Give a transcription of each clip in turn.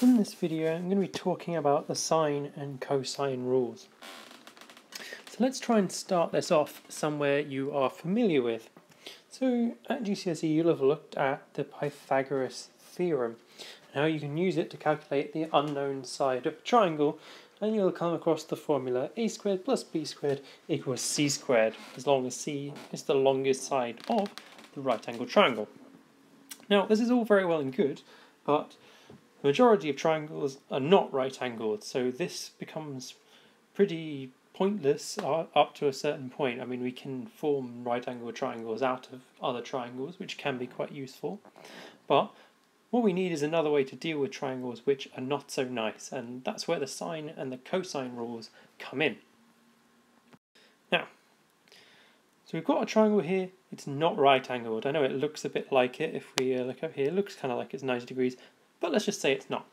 In this video I'm going to be talking about the sine and cosine rules. So let's try and start this off somewhere you are familiar with. So at GCSE you'll have looked at the Pythagoras theorem and how you can use it to calculate the unknown side of a triangle and you'll come across the formula a squared plus b squared equals c squared as long as c is the longest side of the right angle triangle. Now this is all very well and good but the majority of triangles are not right angled, so this becomes pretty pointless up to a certain point. I mean, we can form right angled triangles out of other triangles, which can be quite useful, but what we need is another way to deal with triangles which are not so nice, and that's where the sine and the cosine rules come in. Now, so we've got a triangle here, it's not right angled. I know it looks a bit like it if we uh, look up here, it looks kind of like it's 90 degrees, but let's just say it's not.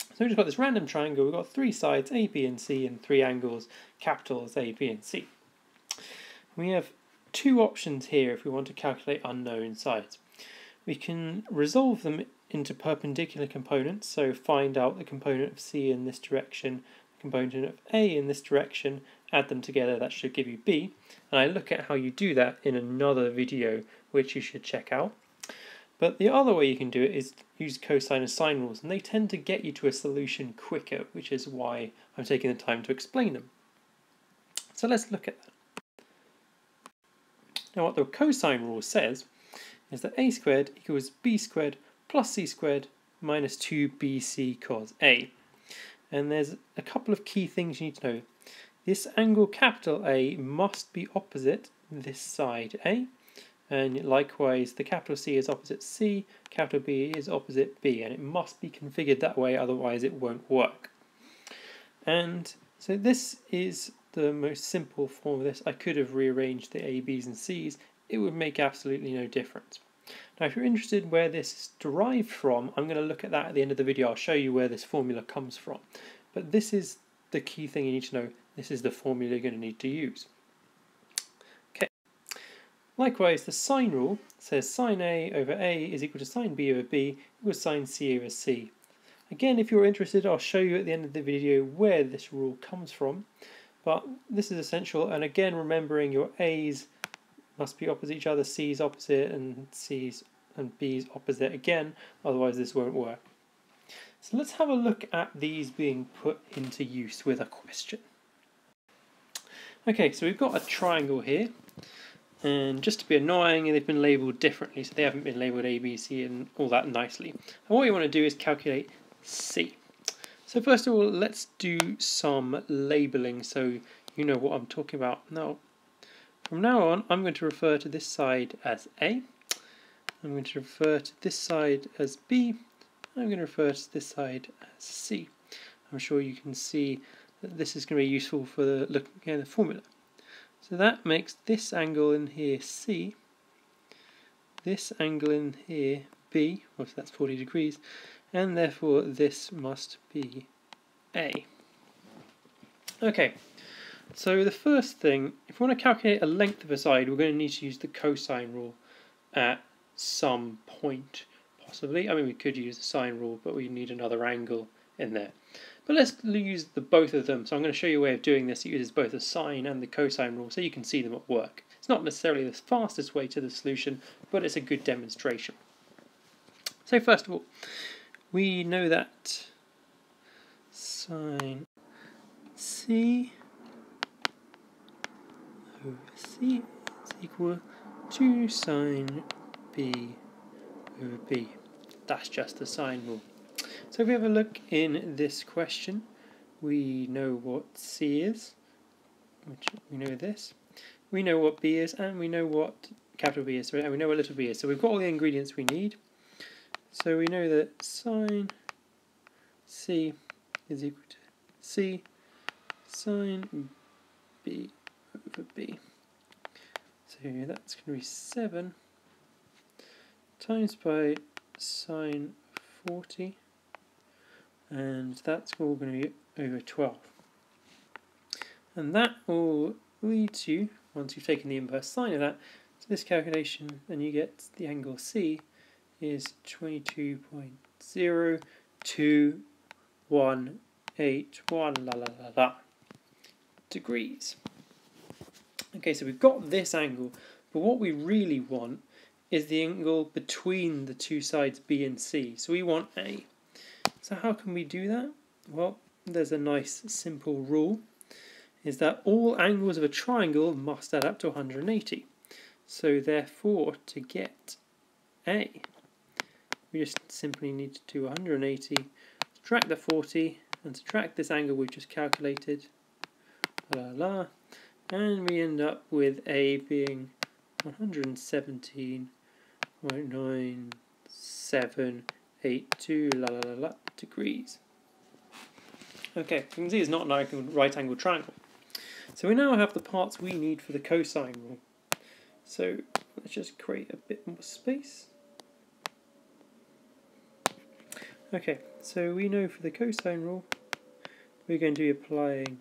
So we've just got this random triangle, we've got three sides, A, B and C, and three angles, capitals A, B and C. We have two options here if we want to calculate unknown sides. We can resolve them into perpendicular components, so find out the component of C in this direction, the component of A in this direction, add them together, that should give you B. And I look at how you do that in another video, which you should check out. But the other way you can do it is use cosine and sine rules, and they tend to get you to a solution quicker, which is why I'm taking the time to explain them. So let's look at that. Now what the cosine rule says is that a squared equals b squared plus c squared minus 2bc cos a. And there's a couple of key things you need to know. This angle capital A must be opposite this side A, and likewise the capital C is opposite C, capital B is opposite B, and it must be configured that way, otherwise it won't work. And so this is the most simple form of this. I could have rearranged the A, B's and C's, it would make absolutely no difference. Now if you're interested where this is derived from, I'm going to look at that at the end of the video, I'll show you where this formula comes from. But this is the key thing you need to know, this is the formula you're going to need to use. Likewise, the sine rule says sine A over A is equal to sine B over B equals sine C over C. Again, if you're interested, I'll show you at the end of the video where this rule comes from, but this is essential, and again, remembering your A's must be opposite each other, C's opposite, and C's and B's opposite again, otherwise this won't work. So let's have a look at these being put into use with a question. Okay, so we've got a triangle here, and just to be annoying they've been labelled differently so they haven't been labelled A, B, C and all that nicely. And what you want to do is calculate C. So first of all let's do some labelling so you know what I'm talking about. Now from now on I'm going to refer to this side as A, I'm going to refer to this side as B, I'm going to refer to this side as C. I'm sure you can see that this is going to be useful for the looking at the formula. So that makes this angle in here C, this angle in here B, well that's 40 degrees, and therefore this must be A. Okay, so the first thing, if we want to calculate a length of a side, we're going to need to use the cosine rule at some point, possibly. I mean, we could use the sine rule, but we need another angle in there. But let's use the both of them. So I'm going to show you a way of doing this. It uses both the sine and the cosine rule so you can see them at work. It's not necessarily the fastest way to the solution, but it's a good demonstration. So first of all, we know that sine C over C is equal to sine B over B. That's just the sine rule. So if we have a look in this question, we know what C is, which we know this. We know what B is, and we know what capital B is, and we know what little b is. So we've got all the ingredients we need. So we know that sine C is equal to C sine B over B. So that's going to be 7 times by sine 40 and that's all going to be over 12. And that will lead you, once you've taken the inverse sine of that, to this calculation, and you get the angle C is 22.0 two, one, eight, one, la la la la degrees. Okay, so we've got this angle, but what we really want is the angle between the two sides B and C. So we want A. So how can we do that? Well, there's a nice simple rule, is that all angles of a triangle must add up to 180. So therefore, to get A, we just simply need to do 180, subtract the 40, and subtract this angle we've just calculated, la la and we end up with A being 117.9782 la la la la degrees. Okay, you can see it's not an right angle triangle. So we now have the parts we need for the cosine rule. So let's just create a bit more space. Okay, so we know for the cosine rule, we're going to be applying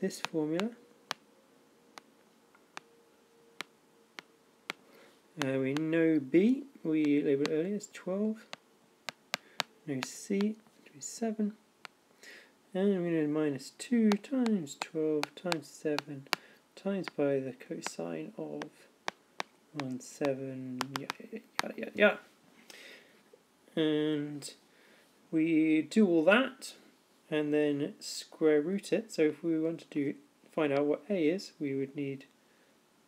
this formula. Uh, we know B, we labelled earlier as 12. Know C, 7. And we know minus 2 times 12 times 7 times by the cosine of 1, 7, yada, yada, yada, yada. And we do all that and then square root it. So if we want to do find out what a is, we would need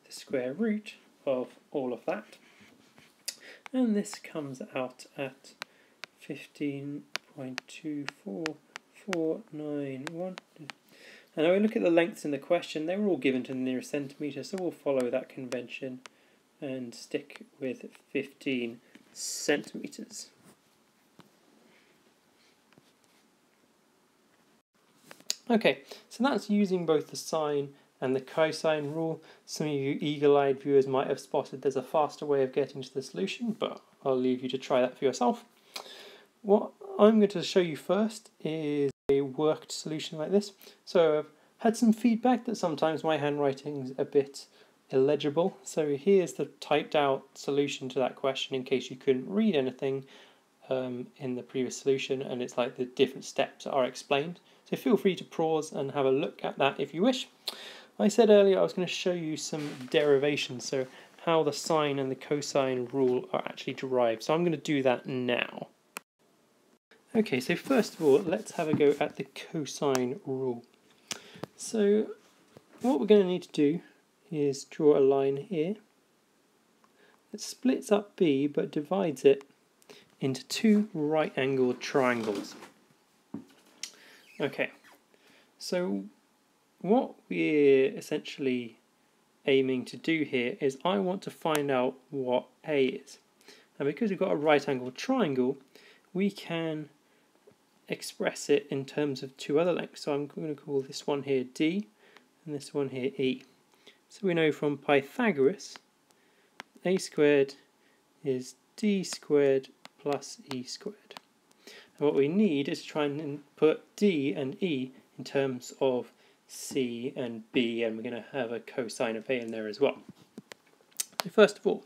the square root of all of that. And this comes out at 15.24491. And now we look at the lengths in the question, they were all given to the nearest centimetre, so we'll follow that convention and stick with 15 centimetres. Okay, so that's using both the sine and the cosine rule. Some of you eagle-eyed viewers might have spotted there's a faster way of getting to the solution, but I'll leave you to try that for yourself. What I'm going to show you first is a worked solution like this. So I've had some feedback that sometimes my handwriting's a bit illegible. So here's the typed out solution to that question in case you couldn't read anything um, in the previous solution and it's like the different steps are explained. So feel free to pause and have a look at that if you wish. I said earlier I was going to show you some derivations, so how the sine and the cosine rule are actually derived. So I'm going to do that now. Okay, so first of all, let's have a go at the cosine rule. So what we're going to need to do is draw a line here that splits up B but divides it into two right angled triangles. Okay, so what we're essentially aiming to do here is I want to find out what A is. And because we've got a right angle triangle, we can express it in terms of two other lengths. So I'm going to call this one here D and this one here E. So we know from Pythagoras, A squared is D squared plus E squared. And what we need is to try and put D and E in terms of C and B, and we're going to have a cosine of A in there as well. So first of all,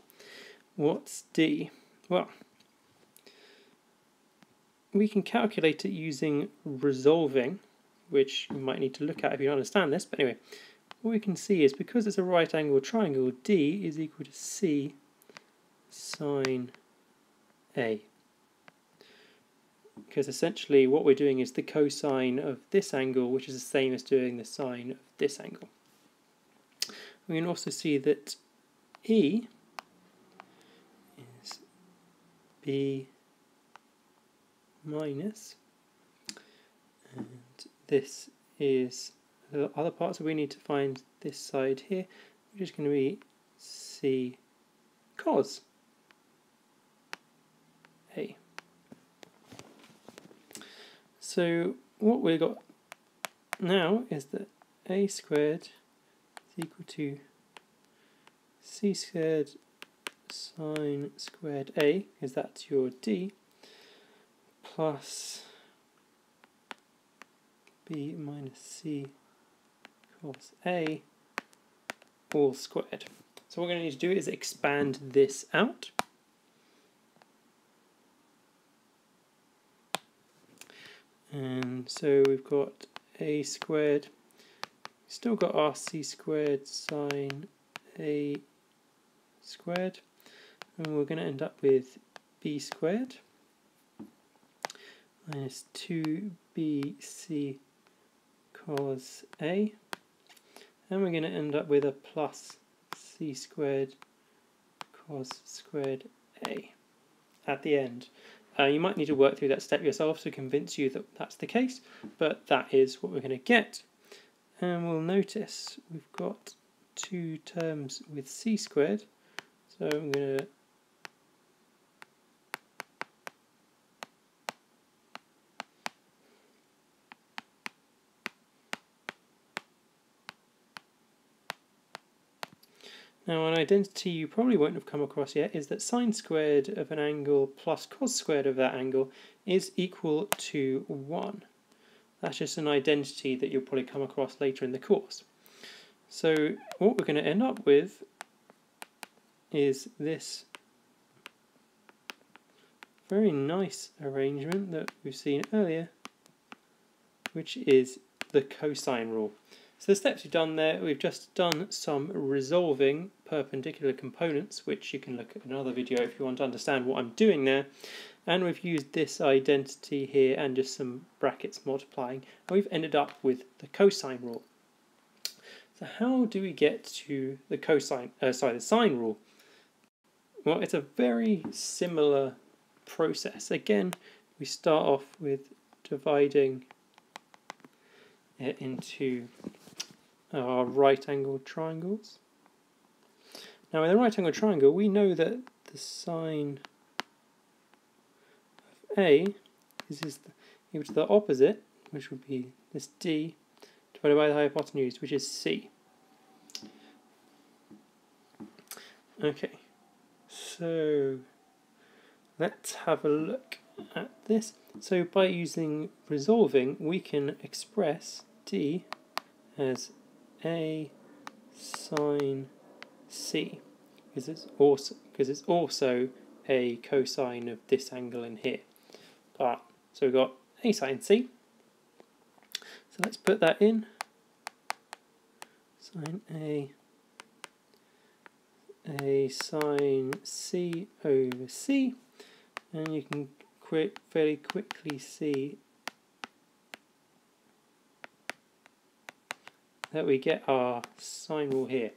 what's D? Well, we can calculate it using resolving, which you might need to look at if you don't understand this, but anyway, what we can see is because it's a right angle triangle, D is equal to C sine A because essentially what we're doing is the cosine of this angle, which is the same as doing the sine of this angle. We can also see that E is B minus, and this is the other part, so we need to find this side here, which is going to be C cos A. So what we've got now is that a squared is equal to c squared sine squared a, because that's your d, plus b minus c cos a all squared. So what we're going to need to do is expand this out. And so we've got a squared, still got our c squared sine a squared, and we're going to end up with b squared minus 2bc cos a, and we're going to end up with a plus c squared cos squared a at the end. Uh, you might need to work through that step yourself to convince you that that's the case, but that is what we're going to get. And we'll notice we've got two terms with c squared, so I'm going to Now an identity you probably won't have come across yet is that sine squared of an angle plus cos squared of that angle is equal to 1. That's just an identity that you'll probably come across later in the course. So what we're going to end up with is this very nice arrangement that we've seen earlier, which is the cosine rule. So the steps we've done there, we've just done some resolving perpendicular components, which you can look at another video if you want to understand what I'm doing there. And we've used this identity here and just some brackets multiplying, and we've ended up with the cosine rule. So how do we get to the cosine, uh, sorry, the sine rule? Well, it's a very similar process. Again, we start off with dividing it into our right angled triangles. Now in the right angled triangle we know that the sine of A is equal to the opposite, which would be this D, divided by the hypotenuse, which is C. Okay, so let's have a look at this. So by using resolving, we can express D as a sine c because it's also because it's also a cosine of this angle in here. But so we've got a sine c. So let's put that in. Sine a a sine c over c, and you can quick, fairly quickly see that we get our sine rule here.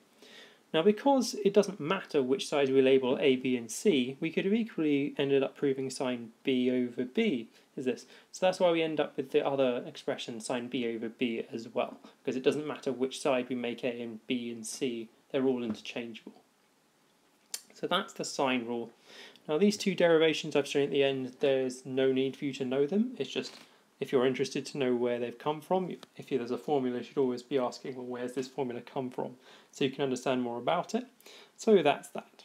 Now because it doesn't matter which sides we label A, B and C, we could have equally ended up proving sine B over B is this. So that's why we end up with the other expression sine B over B as well, because it doesn't matter which side we make A and B and C, they're all interchangeable. So that's the sine rule. Now these two derivations I've shown at the end, there's no need for you to know them, it's just if you're interested to know where they've come from, if there's a formula, you should always be asking, well, where's this formula come from? So you can understand more about it. So that's that.